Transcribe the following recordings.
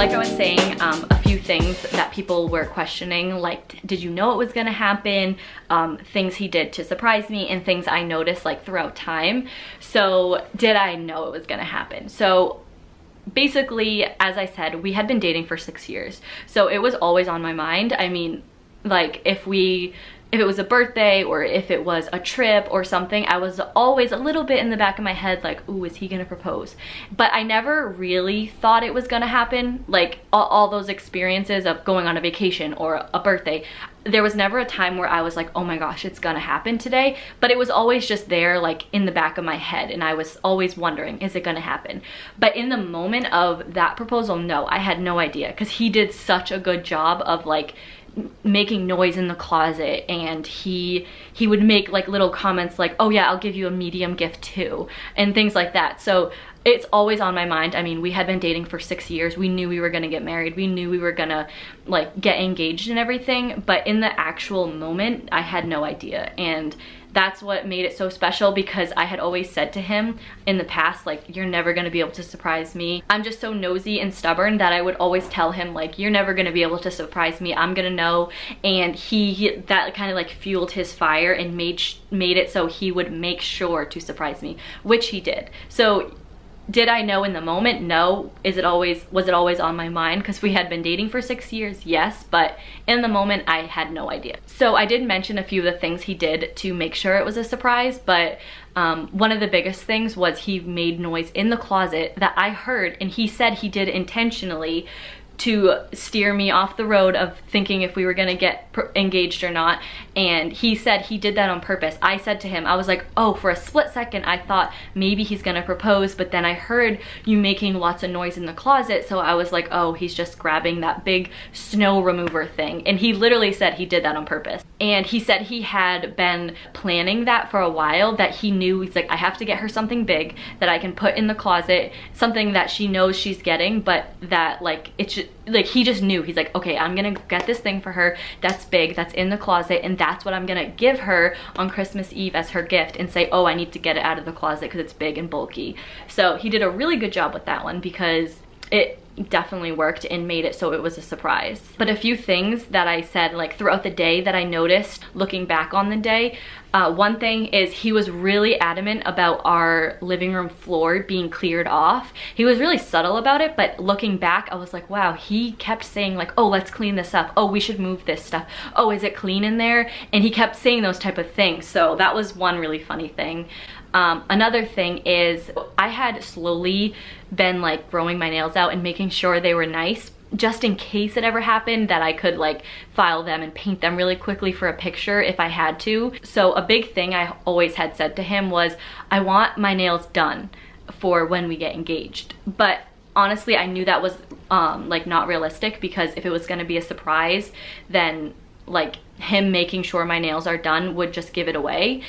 like I was saying, um, a few things that people were questioning, like, did you know it was gonna happen? Um, things he did to surprise me and things I noticed like throughout time. So did I know it was gonna happen? So basically, as I said, we had been dating for six years. So it was always on my mind. I mean, like if we if it was a birthday or if it was a trip or something, I was always a little bit in the back of my head like, ooh, is he gonna propose? But I never really thought it was gonna happen. Like all, all, those experiences of going on a vacation or a birthday, there was never a time where I was like, oh my gosh, it's gonna happen today. But it was always just there like in the back of my head and I was always wondering, is it gonna happen? But in the moment of that proposal, no, I had no idea because he did such a good job of like, making noise in the closet and he he would make like little comments like oh yeah I'll give you a medium gift too and things like that. So it's always on my mind I mean we had been dating for six years we knew we were gonna get married we knew we were gonna like get engaged and everything but in the actual moment I had no idea and that's what made it so special because I had always said to him in the past, like, you're never gonna be able to surprise me. I'm just so nosy and stubborn that I would always tell him, like, you're never gonna be able to surprise me. I'm gonna know. And he, he that kind of like fueled his fire and made, made it so he would make sure to surprise me, which he did. So did I know in the moment? No. Is it always, was it always on my mind? Because we had been dating for six years, yes, but in the moment I had no idea. So I did mention a few of the things he did to make sure it was a surprise, but um, one of the biggest things was he made noise in the closet that I heard and he said he did intentionally to steer me off the road of thinking if we were gonna get engaged or not. And he said he did that on purpose. I said to him, I was like, oh, for a split second, I thought maybe he's gonna propose, but then I heard you making lots of noise in the closet. So I was like, oh, he's just grabbing that big snow remover thing. And he literally said he did that on purpose. And he said he had been planning that for a while, that he knew, he's like, I have to get her something big that I can put in the closet, something that she knows she's getting, but that like, it's like he just knew. He's like okay i'm gonna get this thing for her. That's big. That's in the closet and that's what i'm gonna give her on christmas eve as her gift and say oh i need to get it out of the closet because it's big and bulky so he did a really good job with that one because it definitely worked and made it so it was a surprise. But a few things that I said like throughout the day that I noticed looking back on the day, uh, one thing is he was really adamant about our living room floor being cleared off. He was really subtle about it, but looking back, I was like, wow, he kept saying like, oh, let's clean this up. Oh, we should move this stuff. Oh, is it clean in there? And he kept saying those type of things. So that was one really funny thing. Um, another thing is I had slowly been like growing my nails out and making sure they were nice just in case it ever happened that I could like file them and paint them really quickly for a picture if I had to. So a big thing I always had said to him was I want my nails done for when we get engaged. But honestly, I knew that was um, like not realistic because if it was gonna be a surprise, then like him making sure my nails are done would just give it away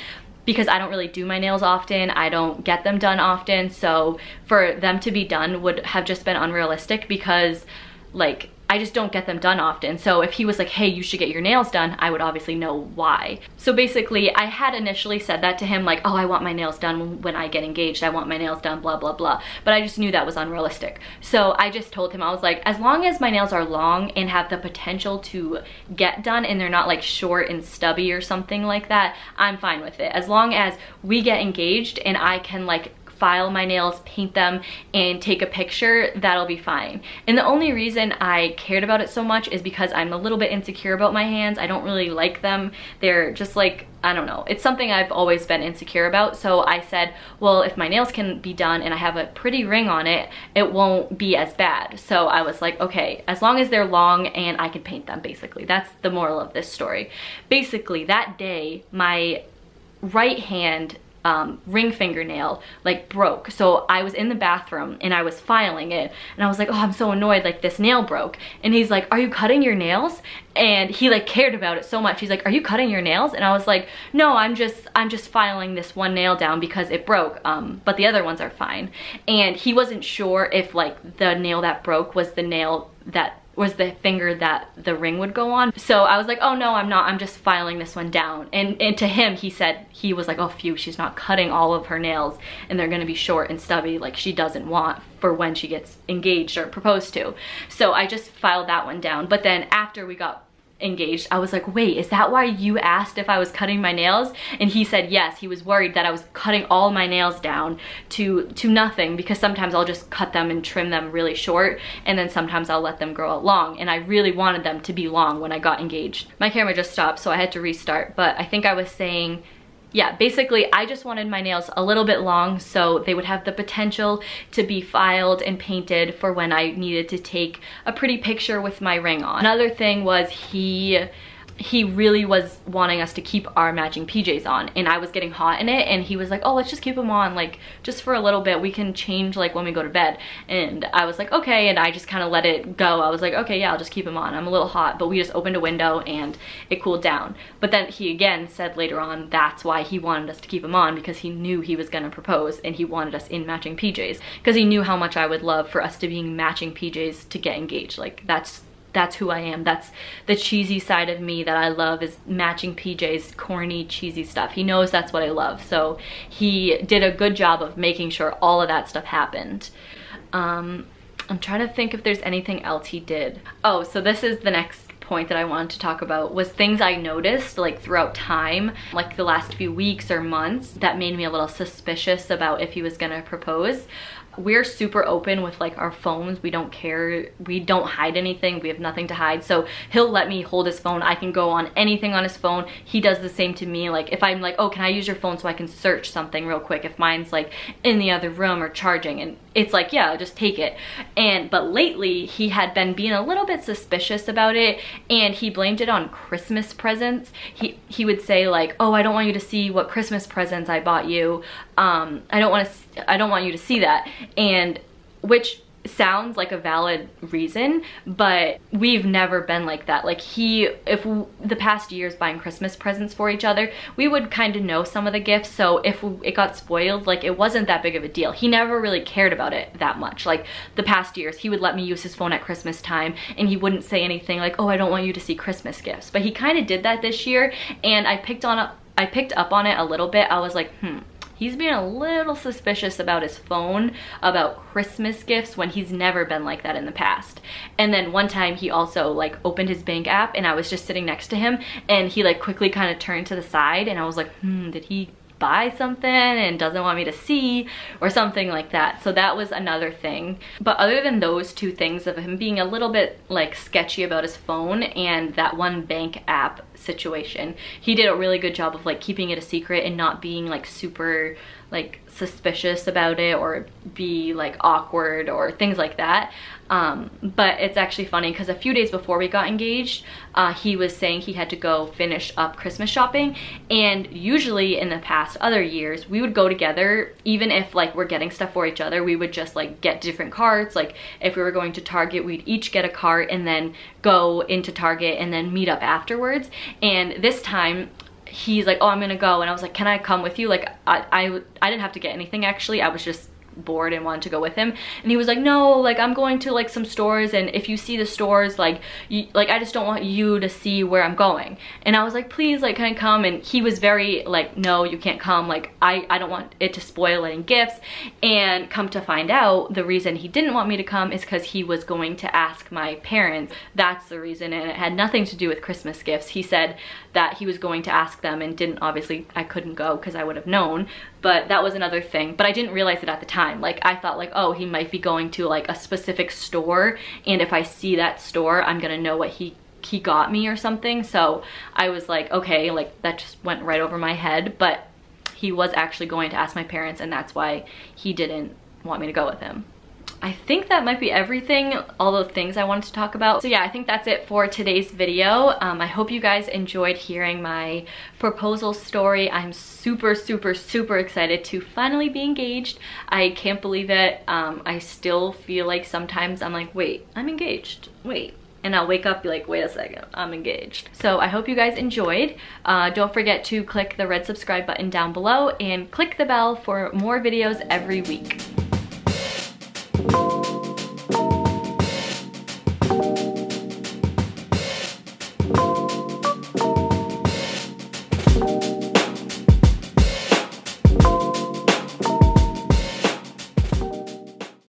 because I don't really do my nails often. I don't get them done often. So for them to be done would have just been unrealistic because like I just don't get them done often. So if he was like, hey, you should get your nails done, I would obviously know why. So basically, I had initially said that to him, like, oh, I want my nails done when I get engaged. I want my nails done, blah, blah, blah. But I just knew that was unrealistic. So I just told him, I was like, as long as my nails are long and have the potential to get done and they're not like short and stubby or something like that, I'm fine with it. As long as we get engaged and I can like file my nails, paint them, and take a picture, that'll be fine. And the only reason I cared about it so much is because I'm a little bit insecure about my hands. I don't really like them. They're just like, I don't know. It's something I've always been insecure about. So I said, well, if my nails can be done and I have a pretty ring on it, it won't be as bad. So I was like, okay, as long as they're long and I can paint them, basically. That's the moral of this story. Basically, that day, my right hand um, ring fingernail like broke. So I was in the bathroom and I was filing it and I was like, oh, I'm so annoyed, like this nail broke. And he's like, are you cutting your nails? And he like cared about it so much. He's like, are you cutting your nails? And I was like, no, I'm just, I'm just filing this one nail down because it broke, um, but the other ones are fine. And he wasn't sure if like the nail that broke was the nail that was the finger that the ring would go on. So I was like, oh no, I'm not, I'm just filing this one down. And, and to him, he said, he was like, oh phew, she's not cutting all of her nails and they're gonna be short and stubby like she doesn't want for when she gets engaged or proposed to. So I just filed that one down. But then after we got engaged, I was like, wait, is that why you asked if I was cutting my nails? And he said yes, he was worried that I was cutting all my nails down to, to nothing because sometimes I'll just cut them and trim them really short and then sometimes I'll let them grow out long and I really wanted them to be long when I got engaged. My camera just stopped so I had to restart but I think I was saying yeah, basically I just wanted my nails a little bit long so they would have the potential to be filed and painted for when I needed to take a pretty picture with my ring on. Another thing was he he really was wanting us to keep our matching PJs on and I was getting hot in it and he was like, oh, let's just keep them on like just for a little bit. We can change like when we go to bed. And I was like, okay. And I just kind of let it go. I was like, okay, yeah, I'll just keep them on. I'm a little hot, but we just opened a window and it cooled down. But then he again said later on, that's why he wanted us to keep them on because he knew he was going to propose and he wanted us in matching PJs because he knew how much I would love for us to be in matching PJs to get engaged. Like that's that's who I am. That's the cheesy side of me that I love is matching PJ's corny, cheesy stuff. He knows that's what I love. So he did a good job of making sure all of that stuff happened. Um, I'm trying to think if there's anything else he did. Oh, so this is the next point that I wanted to talk about was things I noticed like throughout time, like the last few weeks or months that made me a little suspicious about if he was gonna propose we're super open with like our phones. We don't care. We don't hide anything. We have nothing to hide. So he'll let me hold his phone. I can go on anything on his phone. He does the same to me. Like if i'm like oh can i use your phone so i can search something real quick? If mine's like in the other room or charging and it's like yeah just take it. And but lately he had been being a little bit suspicious about it and he blamed it on christmas presents. He he would say like oh i don't want you to see what christmas presents i bought you. Um i don't want to i don't want you to see that and which sounds like a valid reason, but we've never been like that. Like he, if we, the past years buying Christmas presents for each other, we would kind of know some of the gifts. So if it got spoiled, like it wasn't that big of a deal. He never really cared about it that much. Like the past years, he would let me use his phone at Christmas time and he wouldn't say anything like, oh, I don't want you to see Christmas gifts. But he kind of did that this year and I picked on, up I picked up on it a little bit. I was like, hmm, he's being a little suspicious about his phone, about Christmas gifts when he's never been like that in the past. And then one time he also like opened his bank app and I was just sitting next to him and he like quickly kind of turned to the side and I was like, hmm, did he buy something and doesn't want me to see or something like that. So that was another thing. But other than those two things of him being a little bit like sketchy about his phone and that one bank app situation, he did a really good job of like keeping it a secret and not being like super like suspicious about it or be like awkward or things like that. Um, but it's actually funny because a few days before we got engaged, uh, he was saying he had to go finish up Christmas shopping. And usually in the past other years, we would go together, even if like we're getting stuff for each other, we would just like get different carts. Like if we were going to Target, we'd each get a cart and then go into Target and then meet up afterwards. And this time he's like, oh, I'm gonna go. And I was like, can I come with you? Like, I, I, I didn't have to get anything actually. I was just bored and wanted to go with him. And he was like no like i'm going to like some stores and if you see the stores like you like i just don't want you to see where i'm going. And i was like please like can i come? And he was very like no you can't come. Like i i don't want it to spoil any gifts. And come to find out the reason he didn't want me to come is because he was going to ask my parents. That's the reason and it had nothing to do with christmas gifts. He said that he was going to ask them and didn't obviously i couldn't go because i would have known but that was another thing but i didn't realize it at the time. Like I thought like, oh, he might be going to like a specific store and if I see that store, I'm gonna know what he he got me or something. So I was like, okay, like that just went right over my head. But he was actually going to ask my parents and that's why he didn't want me to go with him. I think that might be everything, all the things I wanted to talk about. So yeah, I think that's it for today's video. Um, I hope you guys enjoyed hearing my proposal story. I'm super, super, super excited to finally be engaged. I can't believe it. Um, I still feel like sometimes I'm like, wait, I'm engaged. Wait, and I'll wake up be like, wait a second, I'm engaged. So I hope you guys enjoyed. Uh, don't forget to click the red subscribe button down below and click the bell for more videos every week.